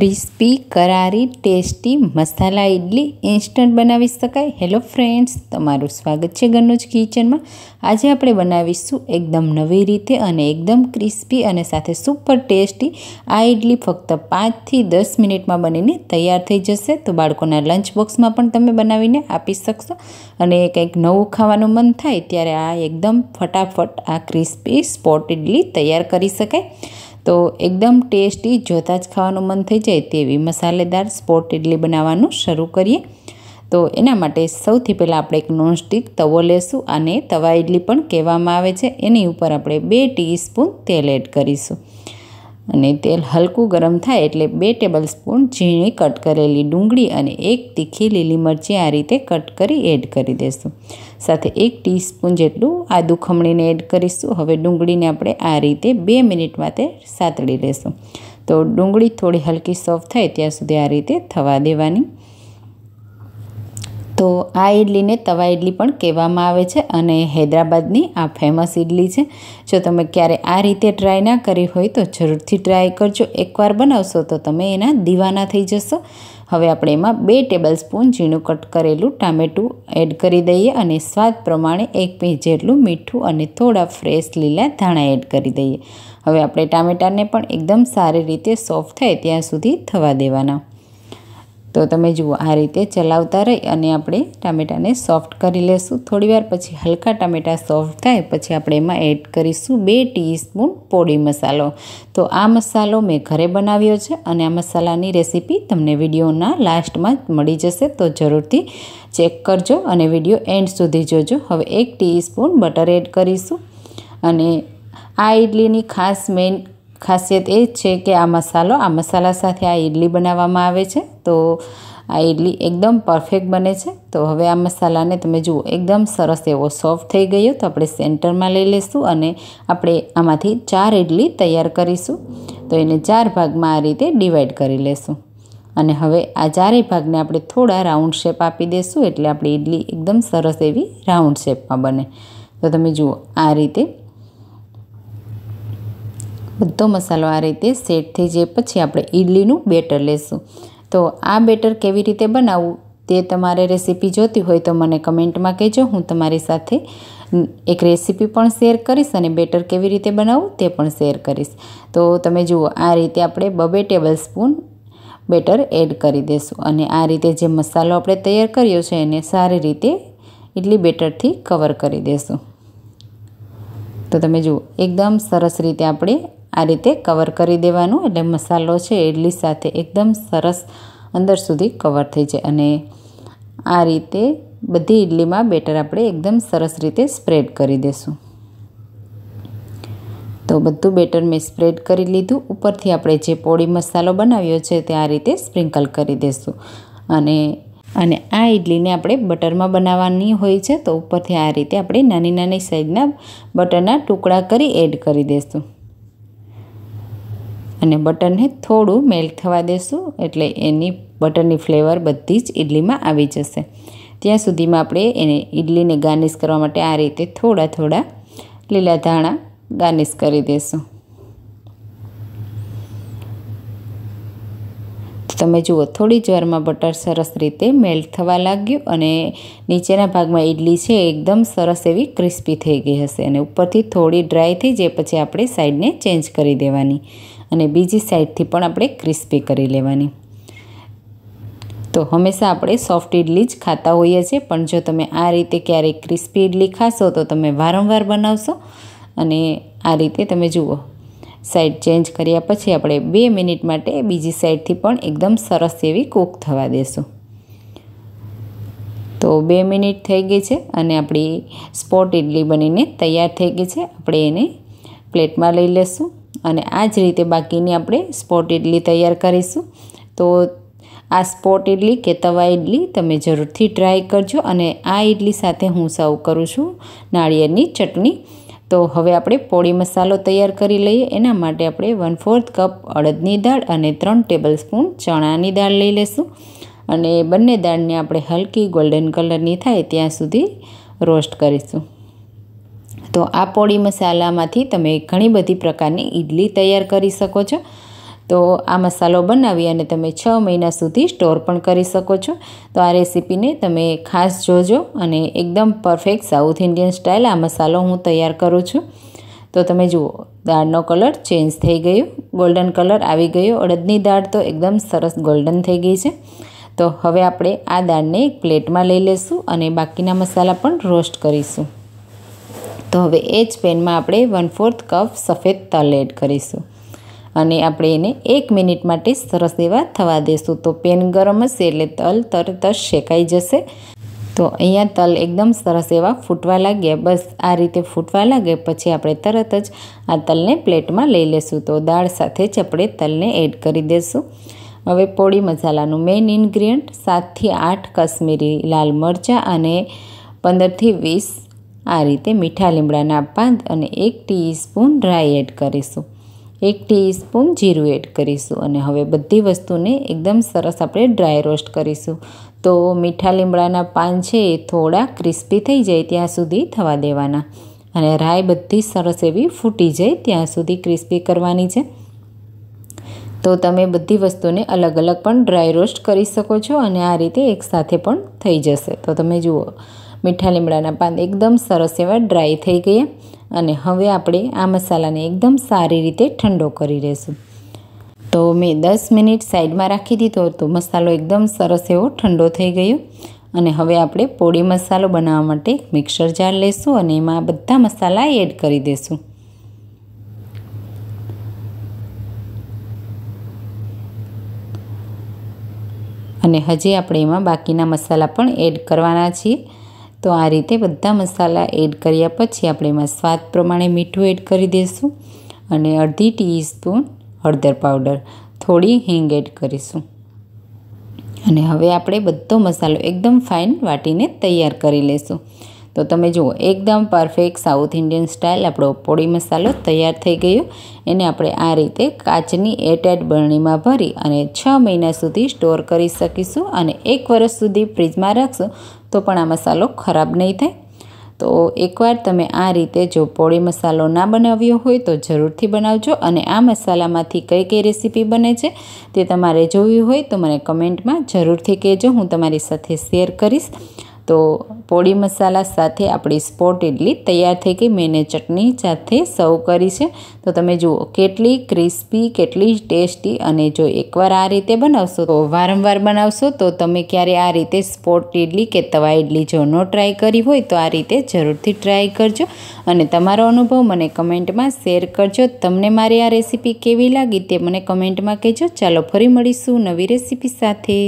Crispy, કરારી, tasty, masala idli instant બનાવી શકાય. હેલો ફ્રેન્ડ્સ, તમારું સ્વાગત છે ગન્નુજ કિચનમાં. આજે આપણે બનાવીશું એકદમ નવી રીતે અને એકદમ ક્રિસ્પી અને સાથે સુપર ટેસ્ટી. આ ઇડલી ફક્ત પાંચથી દસ મિનિટમાં બનીને તૈયાર થઈ જશે. તો બાળકોના લંચ બોક્સમાં પણ તમે બનાવીને આપી શકશો. અને કંઈક નવું ખાવાનું મન થાય ત્યારે આ એકદમ ફટાફટ આ ક્રિસ્પી સ્પોટ ઇડલી તૈયાર કરી શકાય. તો એકદમ ટેસ્ટી, જોતાં જ ખાવાનું મન થઈ જાય તેવી મસાલેદાર સ્પોટ ઇડલી બનાવવાનું શરૂ કરીએ. તો એના માટે સૌથી પહેલાં આપણે એક નોનસ્ટિક તવો લેશું અને તવા ઇડલી પણ કહેવામાં આવે છે. એની ઉપર આપણે બે ટીસ્પૂન તેલ એડ કરીશું. અને તેલ હલકું ગરમ થાય એટલે બે ટેબલ સ્પૂન ઝીણી કટ કરેલી ડુંગળી અને એક તીખી લીલી મરચી આ રીતે કટ કરી એડ કરી દઈશું સાથે એક ટીસ્પૂન જેટલું આદુ ખમણીને એડ કરીશું. હવે ડુંગળીને આપણે આ રીતે બે મિનિટ માટે સાતળી લેશું. તો ડુંગળી થોડી હલકી સોફ્ટ થાય ત્યાં સુધી આ રીતે થવા દેવાની. તો આ ઇડલીને તવા ઇડલી પણ કહેવામાં આવે છે અને હૈદરાબાદની આ ફેમસ ઇડલી છે. જો તમે ક્યારે આ રીતે ટ્રાય ના કરી હોય તો જરૂરથી ટ્રાય કરજો. એકવાર બનાવશો તો તમે એના દીવાના થઈ જશો. હવે આપણે એમાં બે ટેબલ સ્પૂન ઝીણું કટ કરેલું ટામેટું એડ કરી દઈએ અને સ્વાદ પ્રમાણે એક પીસ જેટલું મીઠું અને થોડા ફ્રેશ લીલા ધાણા એડ કરી દઈએ. હવે આપણે ટામેટાને પણ એકદમ સારી રીતે સોફ્ટ થાય ત્યાં સુધી થવા દેવાના. તો તમે જુઓ, આ રીતે ચલાવતા રહી અને આપણે ટામેટાને સોફ્ટ કરી લેશું. થોડીવાર પછી હલકા ટામેટા સોફ્ટ થાય, પછી આપણે એમાં એડ કરીશું બે ટીસ્પૂન પોડી મસાલો. તો આ મસાલો મેં ઘરે બનાવ્યો છે અને આ મસાલાની રેસીપી તમને વિડીયોના લાસ્ટમાં મળી જશે. તો જરૂરથી ચેક કરજો અને વીડિયો એન્ડ સુધી જોજો. હવે એક ટીસ્પૂન બટર એડ કરીશું. અને આ ઇડલીની ખાસ મેઇન ખાસિયત એ જ છે કે આ મસાલો, આ મસાલા સાથે આ ઇડલી બનાવવામાં આવે છે. તો આ ઇડલી એકદમ પરફેક્ટ બને છે. તો હવે આ મસાલાને તમે જુઓ, એકદમ સરસ એવો સોફ્ટ થઈ ગયો. તો આપણે સેન્ટરમાં લઈ લઈશું અને આપણે આમાંથી ચાર ઇડલી તૈયાર કરીશું. તો એને ચાર ભાગમાં આ રીતે ડિવાઈડ કરી લેશું. અને હવે આ ચારેય ભાગને આપણે થોડા રાઉન્ડ શેપ આપી દઈશું એટલે આપણી ઇડલી એકદમ સરસ એવી રાઉન્ડ શેપમાં બને. તો તમે જુઓ, આ રીતે બધો મસાલો આ રીતે સેટ થઈ જાય, પછી આપણે ઇડલીનું બેટર લેશું. તો આ બેટર કેવી રીતે બનાવવું તે તમારે રેસીપી જોતી હોય તો મને કમેન્ટમાં કહેજો, હું તમારી સાથે એક રેસીપી પણ શેર કરીશ અને બેટર કેવી રીતે બનાવવું તે પણ શેર કરીશ. તો તમે જુઓ, આ રીતે આપણે બબે ટેબલ સ્પૂન બેટર એડ કરી દઈશું અને આ રીતે જે મસાલો આપણે તૈયાર કર્યો છે એને સારી રીતે ઇડલી બેટરથી કવર કરી દઈશું તો તમે જુઓ, એકદમ સરસ રીતે આપણે આ રીતે કવર કરી દેવાનું. એટલે મસાલો છે ઇડલી સાથે એકદમ સરસ અંદર સુધી કવર થઈ જાય. અને આ રીતે બધી ઇડલીમાં બેટર આપણે એકદમ સરસ રીતે સ્પ્રેડ કરી દઈશું તો બધું બેટર મેં સ્પ્રેડ કરી લીધું. ઉપરથી આપણે જે પોળી મસાલો બનાવ્યો છે તે આ રીતે સ્પ્રિંકલ કરી દઈશું અને અને આ ઇડલીને આપણે બટરમાં બનાવવાની હોય છે તો ઉપરથી આ રીતે આપણે નાની નાની સાઈઝના બટરના ટુકડા કરી એડ કરી દઈશું અને બટરને થોડું મેલ્ટ થવા દેશું, એટલે એની બટરની ફ્લેવર બધી જ ઇડલીમાં આવી જશે. ત્યાં સુધીમાં આપણે એને ઇડલીને ગાર્નિશ કરવા માટે આ રીતે થોડા થોડા લીલા ધાણા ગાર્નિશ કરી દેશું. તમે જુઓ, થોડી જ વારમાં બટર સરસ રીતે મેલ્ટ થવા લાગ્યું અને નીચેના ભાગમાં ઇડલી છે એકદમ સરસ એવી ક્રિસ્પી થઈ ગઈ હશે અને ઉપરથી થોડી ડ્રાય થઈ જાય, પછી આપણે સાઈડને ચેન્જ કરી દેવાની. અને બીજી સાઈડથી પણ આપણે ક્રિસ્પી કરી લેવાની. તો હંમેશા આપણે સોફ્ટ ઇડલી જ ખાતા હોઈએ છીએ, પણ જો તમે આ રીતે ક્યારેક ક્રિસ્પી ઇડલી ખાશો તો તમે વારંવાર બનાવશો અને આ રીતે તમે જુઓ. સાઈડ ચેન્જ કર્યા પછી આપણે બે મિનિટ માટે બીજી સાઈડથી પણ એકદમ સરસ એવી કૂક થવા દેશું. તો બે મિનિટ થઈ ગઈ છે અને આપણી સ્પોટ ઇડલી બનીને તૈયાર થઈ ગઈ છે. આપણે એને પ્લેટમાં લઈ લેશું. અને આ જ રીતે બાકીની આપણે સ્પોટ ઇડલી તૈયાર કરીશું. તો આ સ્પોટ ઇડલી કે તવા ઇડલી તમે જરૂરથી ટ્રાય કરજો અને આ ઇડલી સાથે હું સર્વ કરું છું નાળિયેરની ચટણી. તો હવે આપણે પોળી મસાલો તૈયાર કરી લઈએ. એના માટે આપણે વન ફોર્થ કપ અડદની દાળ અને ત્રણ ટેબલ સ્પૂન ચણાની દાળ લઈ લઈશું અને બંને દાળને આપણે હલકી ગોલ્ડન કલરની થાય ત્યાં સુધી રોસ્ટ કરીશું. તો આ પોળી મસાલામાંથી તમે ઘણી બધી પ્રકારની ઇડલી તૈયાર કરી શકો છો. તો આ મસાલો બનાવી અને તમે છ મહિના સુધી સ્ટોર પણ કરી શકો છો. તો આ રેસીપીને તમે ખાસ જોજો અને એકદમ પરફેક્ટ સાઉથ ઇન્ડિયન સ્ટાઇલ આ મસાલો હું તૈયાર કરું છું. તો તમે જુઓ, દાળનો કલર ચેન્જ થઈ ગયો, ગોલ્ડન કલર આવી ગયો, અડદની દાળ તો એકદમ સરસ ગોલ્ડન થઈ ગઈ છે. તો હવે આપણે આ દાળને એક પ્લેટમાં લઈ લઈશું અને બાકીના મસાલા પણ રોસ્ટ કરીશું. તો હવે એ જ પેનમાં આપણે વન ફોર્થ કપ સફેદ તલ એડ કરીશું. અને આપણે એને એક મિનિટ માટે સરસ એવા થવા દઈશું તો પેન ગરમ હશે એટલે તલ તરત જ શેકાઈ જશે. તો અહીંયા તલ એકદમ સરસ એવા ફૂટવા લાગ્યા. બસ આ રીતે ફૂટવા લાગે પછી આપણે તરત જ આ તલને પ્લેટમાં લઈ લેશું. તો દાળ સાથે જ આપણે તલને એડ કરી દઈશું હવે પોળી મસાલાનું મેઇન ઇન્ગ્રીડિયન્ટ સાતથી આઠ કશ્મીરી લાલ મરચાં અને પંદરથી વીસ આ રીતે મીઠા લીમડાના પાન અને એક ટીસ્પૂન ડ્રાય એડ કરીશું. એક ટીસ્પૂન જીરું એડ કરીશું અને હવે બધી વસ્તુને એકદમ સરસ આપણે ડ્રાય રોસ્ટ કરીશું. તો મીઠા લીમડાના પાન છે એ થોડા ક્રિસ્પી થઈ જાય ત્યાં સુધી થવા દેવાના. અને રાઈ બધી સરસ એવી ફૂટી જાય ત્યાં સુધી ક્રિસ્પી કરવાની છે. તો તમે બધી વસ્તુને અલગ અલગ પણ ડ્રાય રોસ્ટ કરી શકો છો અને આ રીતે એકસાથે પણ થઈ જશે. તો તમે જુઓ મીઠા લીમડાના પાન એકદમ સરસ એવા ડ્રાય થઈ ગયા. અને હવે આપણે આ મસાલાને એકદમ સારી રીતે ઠંડો કરી લઈશું તો મેં દસ મિનિટ સાઈડમાં રાખી દીધો તો મસાલો એકદમ સરસ એવો ઠંડો થઈ ગયો. અને હવે આપણે પોળી મસાલો બનાવવા માટે મિક્સર જાર લેશું અને એમાં બધા મસાલા એડ કરી દઈશું અને હજી આપણે એમાં બાકીના મસાલા પણ એડ કરવાના છીએ. તો આ રીતે બધા મસાલા એડ કર્યા પછી આપણે એમાં સ્વાદ પ્રમાણે મીઠું એડ કરી દઈશું અને અડધી ટીસ્પૂન હળદર પાવડર થોડી હિંગ એડ કરીશું. અને હવે આપણે બધો મસાલો એકદમ ફાઇન વાટીને તૈયાર કરી લઈશું તો તમે જુઓ, એકદમ પરફેક્ટ સાઉથ ઇન્ડિયન સ્ટાઇલ આપણો પોળી મસાલો તૈયાર થઈ ગયો. એને આપણે આ રીતે કાચની એરટાઇટ બરણીમાં ભરી અને છ મહિના સુધી સ્ટોર કરી શકીશું અને એક વર્ષ સુધી ફ્રીજમાં રાખશું તો પણ આ મસાલો ખરાબ નહીં થાય. તો એકવાર તમે આ રીતે જો પોળી મસાલો ના બનાવ્યો હોય તો જરૂરથી બનાવજો અને આ મસાલામાંથી કઈ કઈ રેસીપી બને છે તે તમારે જોવી હોય તો મને કમેન્ટમાં જરૂરથી કહેજો, હું તમારી સાથે શેર કરીશ. તો પોળી મસાલા સાથે આપણી સ્પોટ ઇડલી તૈયાર થઈ ગઈ. મેં ચટણી સાથે સર્વ કરી છે. તો તમે જુઓ, કેટલી ક્રિસ્પી, કેટલી ટેસ્ટી અને જો એકવાર આ રીતે બનાવશો તો વારંવાર બનાવશો તો તમે ક્યારે આ રીતે સ્પોટ ઇડલી કે તવા ઇડલી જો ન ટ્રાય કરી હોય તો આ રીતે જરૂરથી ટ્રાય કરજો. અને તમારો અનુભવ મને કમેન્ટમાં શેર કરજો. તમને મારી આ રેસીપી કેવી લાગી તે મને કમેન્ટમાં કહેજો. ચાલો ફરી મળીશું નવી રેસીપી સાથે.